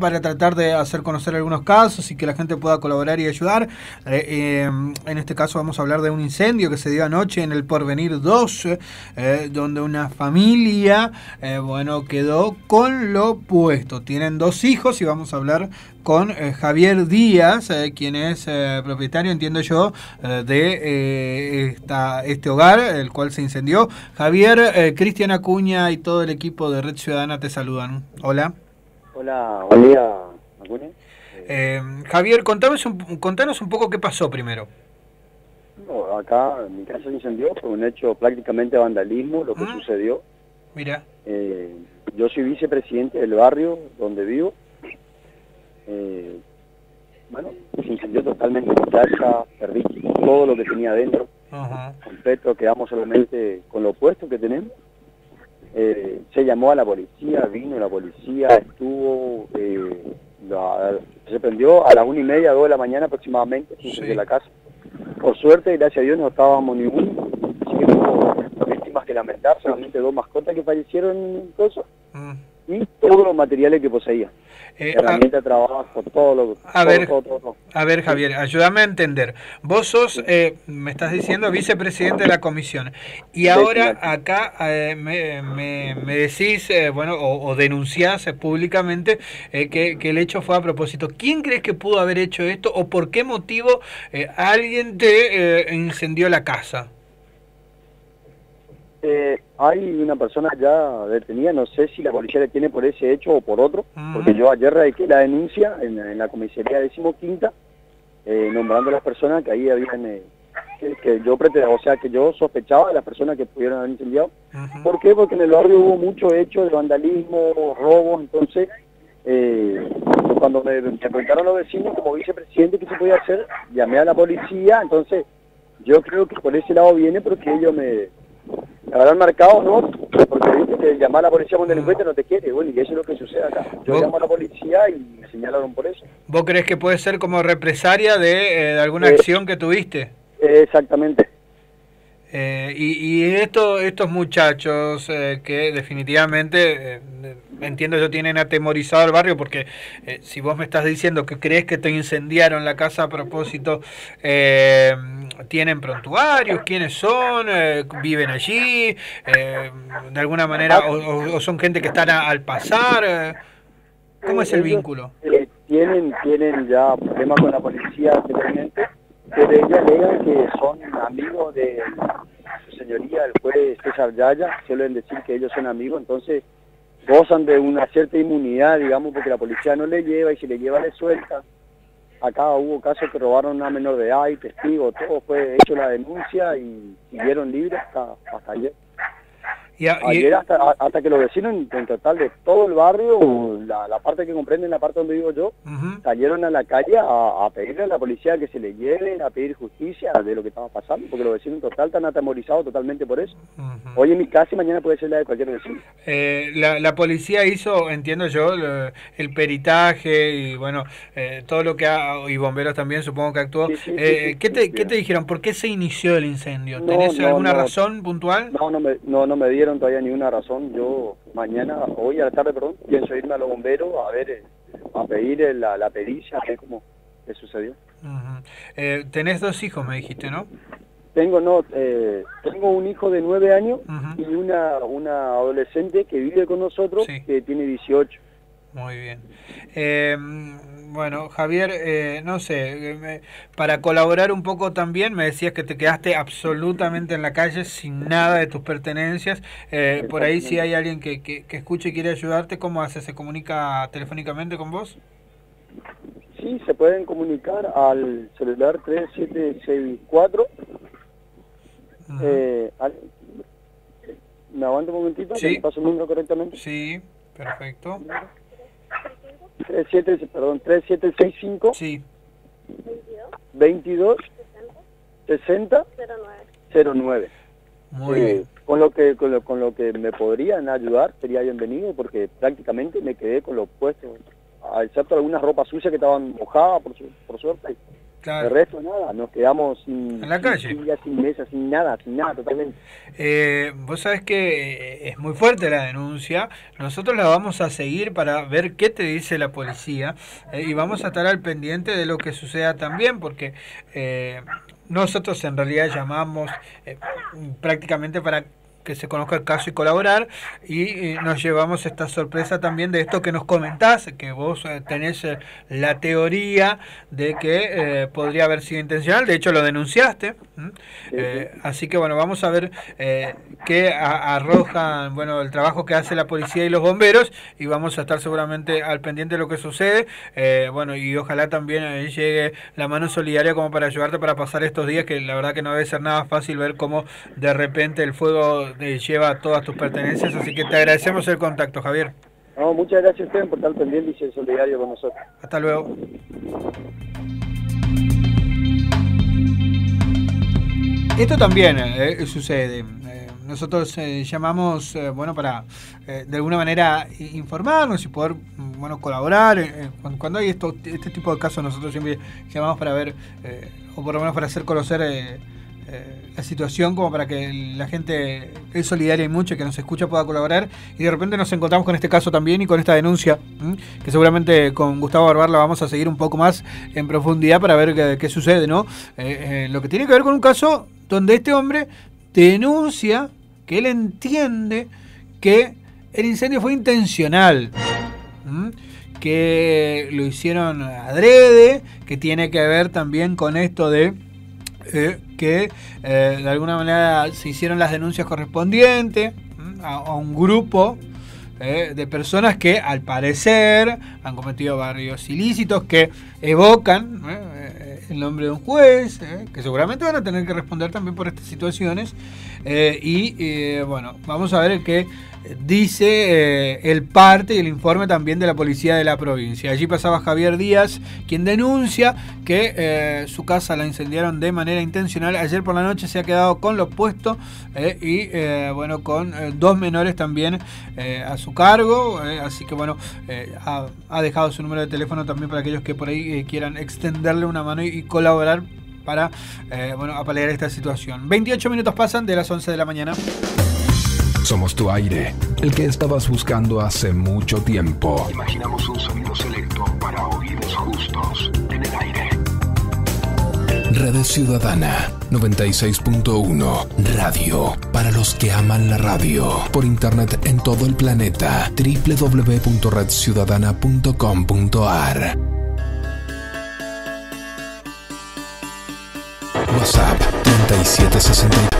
para tratar de hacer conocer algunos casos y que la gente pueda colaborar y ayudar. Eh, eh, en este caso vamos a hablar de un incendio que se dio anoche en el Porvenir 2, eh, donde una familia, bueno, quedó con lo puesto. Tienen dos hijos y vamos a hablar con Javier Díaz, quien es propietario, entiendo yo, de este hogar, el cual se incendió. Javier, Cristian Acuña y todo el equipo de Red Ciudadana te saludan. Hola. Hola, buen día, eh, Javier, contanos un, contanos un poco qué pasó primero. No, acá mi casa se incendió, fue un hecho prácticamente de vandalismo lo que ah. sucedió. Mira. Eh, yo soy vicepresidente del barrio donde vivo. Eh, bueno, se incendió totalmente mi casa, perdí todo lo que tenía adentro. Completo, quedamos solamente con lo opuesto que tenemos. Eh, se llamó a la policía, vino la policía, estuvo, eh, se prendió a las una y media, dos de la mañana aproximadamente, de la casa. Por suerte, gracias a Dios, no estábamos ninguno, así que no hubo víctimas que lamentar, solamente dos mascotas que fallecieron en cosas. Mm. Y todos los materiales que poseía. Eh, herramienta de trabajo, todo lo a ver, A ver, Javier, ayúdame a entender. Vos sos, eh, me estás diciendo, vicepresidente de la comisión. Y ahora acá eh, me, me, decís, eh, bueno, o, o denunciás públicamente que, que, el hecho fue a propósito. ¿Quién crees que pudo haber hecho esto o por qué motivo alguien te incendió la casa? Eh, hay una persona ya detenida, no sé si la policía le tiene por ese hecho o por otro, porque yo ayer radiqué la denuncia en, la comisaría decimoquinta, eh, nombrando a las personas que ahí habían, eh, que, yo pretendía, o sea, que yo sospechaba de las personas que pudieron haber incendiado. ¿Por qué? Porque en el barrio hubo mucho hecho de vandalismo, robos, entonces, eh, cuando me, me preguntaron los vecinos como vicepresidente qué se podía hacer, llamé a la policía, entonces yo creo que por ese lado viene porque ellos me habrán marcado, ¿no? Porque dice que llamar a la policía con un delincuente no te quiere, bueno, y eso es lo que sucede acá. Yo llamo a la policía y me señalaron por eso. ¿Vos crees que puede ser como represaria de, eh, alguna eh, acción que tuviste? exactamente. Eh, y, y esto, estos muchachos eh, que definitivamente, eh, entiendo yo, tienen atemorizado el barrio, porque si vos me estás diciendo que crees que te incendiaron la casa a propósito, ¿tienen prontuarios? ¿Quiénes son? ¿Viven allí? ¿De alguna manera? O, son gente que están al pasar? ¿Cómo es el vínculo? tienen, tienen ya problemas con la policía anteriormente pero ella alega que son amigos de su señoría, el juez César Yaya, suelen decir que ellos son amigos, entonces gozan de una cierta inmunidad, digamos, porque la policía no le lleva y si le lleva le suelta. Acá hubo casos que robaron a menor de edad y testigos, todo fue hecho la denuncia y siguieron libres hasta, hasta ayer. Ayer hasta, hasta, que los vecinos, en, total de todo el barrio, la, parte que comprenden la parte donde vivo yo, salieron a la calle a, pedirle a la policía que se le lleven, a pedir justicia de lo que estaba pasando, porque los vecinos en total están atemorizados totalmente por eso. Hoy en mi casa y mañana puede ser la de cualquier vecino. Eh, la, policía hizo, entiendo yo, el peritaje y bueno, eh, todo lo que ha, y bomberos también supongo que actuó. Eh, ¿qué, te, ¿Qué te dijeron? ¿Por qué se inició el incendio? ¿Tenés alguna razón puntual? No, no me, no, no me dieron todavía ninguna razón. Yo mañana, hoy a la tarde, perdón, pienso irme a los bomberos a ver, eh, a pedir eh, la, la pericia, a ver cómo qué sucedió. Eh, tenés dos hijos, me dijiste, ¿no? Tengo, no, tengo un hijo de nueve años y una, una adolescente que vive con nosotros que tiene 18. Muy bien. Eh, bueno, Javier, eh, no sé, eh, para colaborar un poco también, me decías que te quedaste absolutamente en la calle sin nada de tus pertenencias. por ahí, si hay alguien que, que, escuche y quiere ayudarte, ¿cómo hace? ¿Se comunica telefónicamente con vos? Sí, se pueden comunicar al celular 3764. ¿Me aguanta un momentito? Sí. paso el número correctamente? Sí, perfecto. 37, perdón, 3765 sí. 22 60 09. Muy eh, bien. Con lo, que, con, lo, con lo que me podrían ayudar sería bienvenido porque prácticamente me quedé con lo puesto, excepto algunas ropas sucias que estaban mojadas por, su, por suerte. El resto nada, nos quedamos sin, en la calle. Sin, sin, mesa, sin nada, sin nada totalmente. Eh, vos sabés que es muy fuerte la denuncia, nosotros la vamos a seguir para ver qué te dice la policía eh, y vamos a estar al pendiente de lo que suceda también, porque eh, nosotros en realidad llamamos eh, prácticamente para que se conozca el caso y colaborar. Y, nos llevamos esta sorpresa también de esto que nos comentás, que vos eh, tenés eh, la teoría de que eh, podría haber sido intencional, de hecho lo denunciaste, así que bueno, vamos a ver qué arrojan, bueno, el trabajo que hace la policía y los bomberos y vamos a estar seguramente al pendiente de lo que sucede, bueno, y ojalá también llegue la mano solidaria como para ayudarte para pasar estos días, que la verdad que no debe ser nada fácil ver cómo de repente el fuego lleva todas tus pertenencias, así que te agradecemos el contacto, Javier. No, muchas gracias a ustedes por estar pendiente y ser solidario con nosotros. Hasta luego. Esto también eh, sucede. Eh, nosotros eh, llamamos, bueno, para de alguna manera informarnos y poder, bueno, colaborar. cuando hay esto, este tipo de casos, nosotros siempre llamamos para ver, o por lo menos para hacer conocer eh, la situación como para que la gente es solidaria y mucho que nos escucha pueda colaborar. Y de repente nos encontramos con este caso también y con esta denuncia que seguramente con Gustavo Barbar la vamos a seguir un poco más en profundidad para ver qué, sucede, ¿no? Eh, eh, lo que tiene que ver con un caso donde este hombre denuncia que él entiende que el incendio fue intencional que lo hicieron adrede, que tiene que ver también con esto de que eh, de alguna manera se hicieron las denuncias correspondientes a, un grupo eh, de personas que al parecer han cometido varios ilícitos que evocan el nombre de un juez, que seguramente van a tener que responder también por estas situaciones. Y bueno, vamos a ver qué dice eh, el parte y el informe también de la policía de la provincia. Allí pasaba Javier Díaz, quien denuncia que eh, su casa la incendiaron de manera intencional. Ayer por la noche se ha quedado con lo puesto eh, y bueno, con dos menores también a su cargo. así que bueno, ha, dejado su número de teléfono también para aquellos que por ahí quieran extenderle una mano y, colaborar para bueno, apalear esta situación. 28 minutos pasan de las 11 de la mañana. Somos tu aire, el que estabas buscando hace mucho tiempo. Imaginamos un sonido selecto para oídos justos en el aire. Redes Ciudadana 96.1 Radio para los que aman la radio por internet en todo el planeta www.redciudadana.com.ar WhatsApp 3764